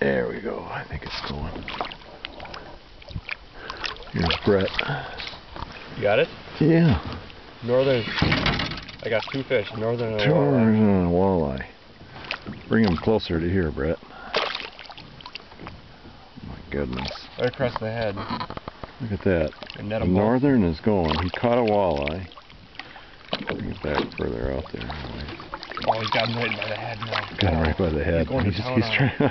There we go. I think it's going. Here's Brett. You got it? Yeah. Northern. I got two fish, northern and a Charge walleye. and a walleye. Bring him closer to here, Brett. My goodness. Right across the head. Look at that. The northern is going. He caught a walleye. Bring it back further out there. Oh, he's got him right by the head now. Got him right by the head. He's He's, he's trying.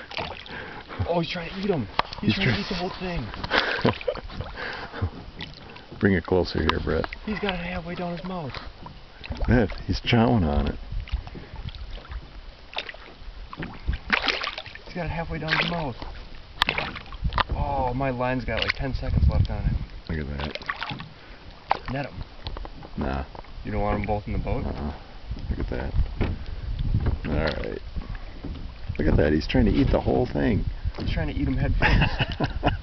Oh, he's trying to eat him. He's, He's trying try- to eat the whole thing. Bring it closer here, Brett. He's got it halfway down his mouth. That he's chowing on it. He's got it halfway down his mouth. Oh, my line's got like 10 seconds left on it. Look at that. Net him. Nah. You don't want them both in the boat? Uh-uh. Look at that. All right. Look at that. He's trying to eat the whole thing. He's trying to eat him head first.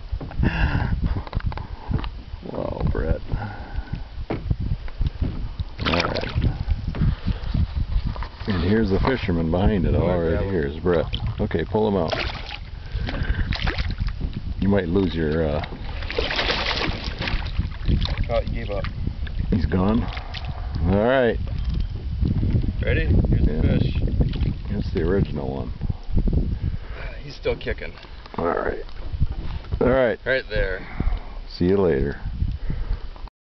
wow, Brett. Alright. And here's the fisherman behind it already. grab him. Here's Brett. Okay, pull him out. You might lose your, uh, oh, he gave up. he's gone. Alright, Ready? Here's Yeah. the fish. that's the original one. He's still kicking. Alright. Alright, Right there. see you later.